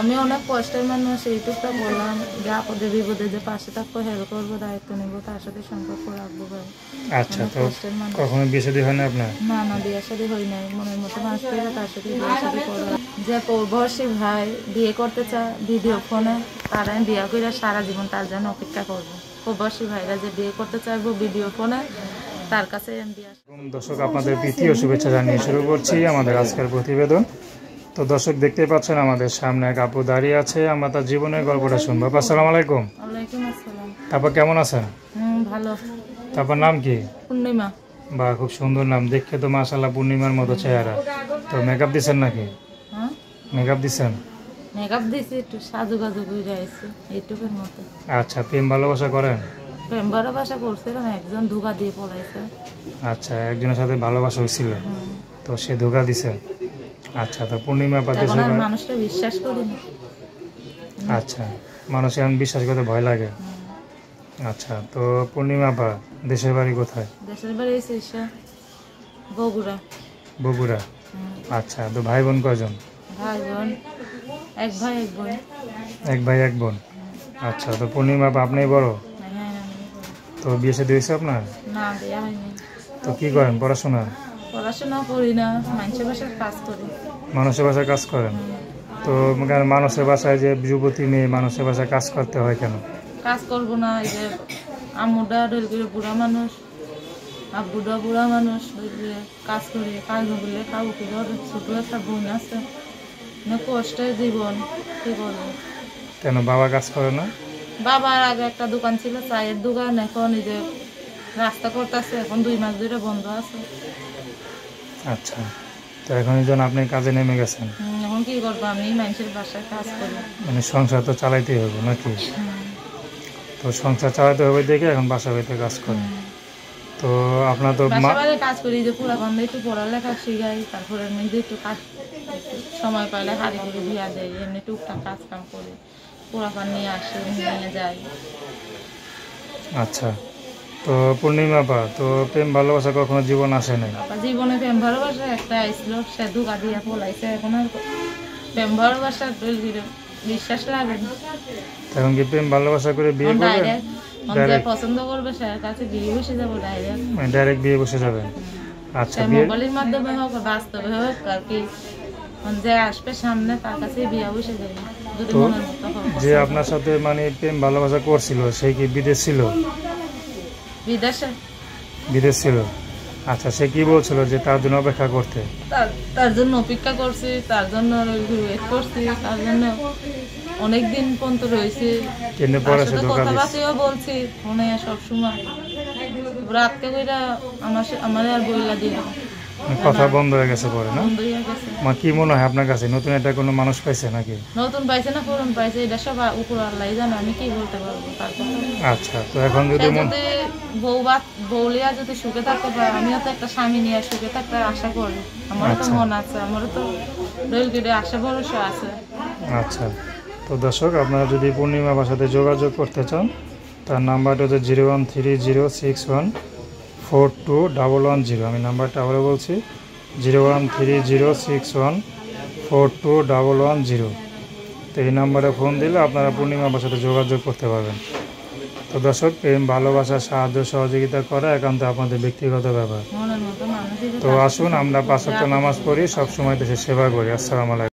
আমি অনেক কষ্টের মানুষ এইটুকটা বললাম। যে আপদে বিপদে যে পাশে থাকব হেল্প করব দায়িত্ব নিবো তার সাথে সম্পর্ক রাখব ভাই। আচ্ছা তো কখনো বিয়ে শাদী হয় না আপনার? না না বিয়ের সাথে হই নাই। মনের মতো মাস পেলে তার সাথে বিয়ের সাথে করো। যে পৌরবর্ষী ভাই বিয়ে করতে চায় ভিডিও ফোনে তার আমি বিয়ে করে সারা জীবন তার জন্য অপেক্ষা করব। প্রবাসী ভাইরা যে বিয়ে করতে চাইব ভিডিও ফোনে তার কাছে বিয়ে দর্শক আপনাদের প্রীতি ও শুভেচ্ছা জানিয়ে শুরু করছি আমাদের আজকের প্রতিবেদন। তো দর্শক দেখতে পাচ্ছেন আমাদের সামনে এক আপু দাঁড়িয়ে আছে। আমরা তার জীবনের গল্পটা শুনব। আপা, আসসালামু আলাইকুম। তারপর কেমন আছেন? ভালো। তারপর নাম কি? পূর্ণিমা। বা খুব সুন্দর নাম। দেখে তো মাশাল্লাহ পূর্ণিমার মতো চেহারা। তো মেকআপ দিচ্ছেন নাকি? হ্যাঁ? মেকআপ দিচ্ছেন মেকআপ দিছি একটু সাজু গাজু করে আইছি এইটুকুর মতো। আচ্ছা প্রেম ভালোবাসা করেন? প্রেমবারে বাসা করছিলাম একজন ধোকা দিয়ে পড়াইছে। আচ্ছা একজনের সাথে ভালোবাসা হয়েছিল তো সে ধোকা দিছে? আচ্ছা তো পূর্ণিমা এখন দেশের মানুষটা বিশ্বাস করি না আচ্ছা মানুষ এখন বিশ্বাস করতে ভয় লাগে। আচ্ছা তো পূর্ণিমা পা দেশের বাড়ি কোথায়? দেশের বাড়ি এসে বগুড়া। বগুড়া। আচ্ছা তো ভাই বোন ভাই বোন এক ভাই এক বোন। এক ভাই এক বোন। আচ্ছা তো পূর্ণিমা পা আপনি বড়? হ্যাঁ তো বিয়ে সাথে হয়েছে আপনার? না দেয়া হয়নি। তো কি করেন পড়াশোনা? পড়াশোনা করি না মানুষের বাসায় কাজ করি। মানুষের বাসায় কাজ করেন? তো মানুষের বাসায় যে যুবতী মেয়ে মানুষের বাসায় কাজ করতে হয় কেন? কাজ করব না এই যে আম্মুটা ডেল করে বুড়া মানুষ আব্বুটা বুড়া মানুষ কাজ করি কাজ বলে খাব কি ধরো ছোট একটা বোন আছে। না কষ্টের জীবন কি করব? কেন বাবা কাজ করে না? বাবার আগে একটা দোকান ছিল চায়ের দোকান এখন এই যে রাস্তা করতেছে এখন দুই মাস ধরে বন্ধ আছে। আচ্ছা। তো এখন এই জন্য আপনি কাজে নেমে গেছেন? এখন কি করব? আমি মানুষের বাসায় কাজ করি। মানে সংসার তো চালাইতেই হবে নাকি? তো সংসার চালাতে হবে দেখে এখন বাসা বাড়িতে কাজ করেন। হুম। তো আপনার তো কাজ করি যে পুরা বন্ধ একটু পড়ালেখা শিখাই তারপরে নিজে একটু কাজ সময় পাইলে হাড়ি করে দিয়া দেয় এমনি টুকটাক কাজ কাম করে। করি পোড়াপান নিয়ে আসে নিয়ে যাই। আচ্ছা। তো পূর্ণিমা পা তো প্রেম ভালোবাসা কখনো জীবন আসে নাই? জীবনে প্রেম ভালোবাসা একটা আইছিল সে ধোকা দিয়া পলাইছে এখন আর প্রেম ভালোবাসা বিশ্বাস লাগে এখন কি প্রেম ভালোবাসা করে বিয়ে ডাইরেক্ট পছন্দ করবে সে কাছে বিয়ে বসে যাব ডাইরেক্ট ডাইরেক্ট বিয়ে বসে যাবেন আচ্ছা মোবাইলের মাধ্যমে হোক বাস্তবে হোক আর কি। যে আসবে সামনে তার কাছে বিয়ে বসে যাবে যে আপনার সাথে মানে প্রেম ভালোবাসা করছিল সে কি বিদেশ ছিল? বিদেশে? বিদেশ ছিল। আচ্ছা সে কি বলছিল যে তার জন্য অপেক্ষা করতে? তার জন্য অপেক্ষা করছি তার জন্য ওয়েট করছি তার জন্য অনেক দিন পর্যন্ত রয়েছে। কেন পরে সে ধোকা কথাবার্তাও বলছি ফোনে সবসময়। রাতকে কইরা আমার আমার আর বইলা দিল মানে কথা বন্ধ হয়ে গেছে পরে না? বন্ধ হয়ে গেছে। মা কি মনে হয় আপনার কাছে? নতুন একটা কোনো মানুষ পাইছে নাকি? নতুন পাইছে না পুরন পাইছে? এটা সব উপর আল্লাহ জানে আমি কি বলতে পারব আচ্ছা তো এখন যদি মন যদি বউ বা বউলিয়া যদি সুখে থাকতে পারে আমিও তো একটা স্বামী নিয়ে সুখে থাকতে আশা করি। আমারও তো আচ্ছা। মন আছে আমারও তো রইল কেটে আশা ভরসা আছে। আচ্ছা তো দর্শক আপনারা যদি পূর্ণিমা বাসাতে যোগাযোগ করতে চান তার নাম্বারটা হচ্ছে zero one three zero six one four two double one zero আমি নাম্বারটা আবারও বলছি zero one three zero six one four two double one zero. তো এই নাম্বারে ফোন দিলে আপনারা পূর্ণিমা আমার সাথে যোগাযোগ করতে পারবেন। তো দর্শক প্রেম ভালোবাসা সাহায্য সহযোগিতা করা একান্ত আপনাদের ব্যক্তিগত ব্যাপার। তো আসুন আমরা পাঁচ ওয়াক্ত নামাজ পড়ি সবসময় দেশের সেবা করি। আসসালামু আলাইকুম।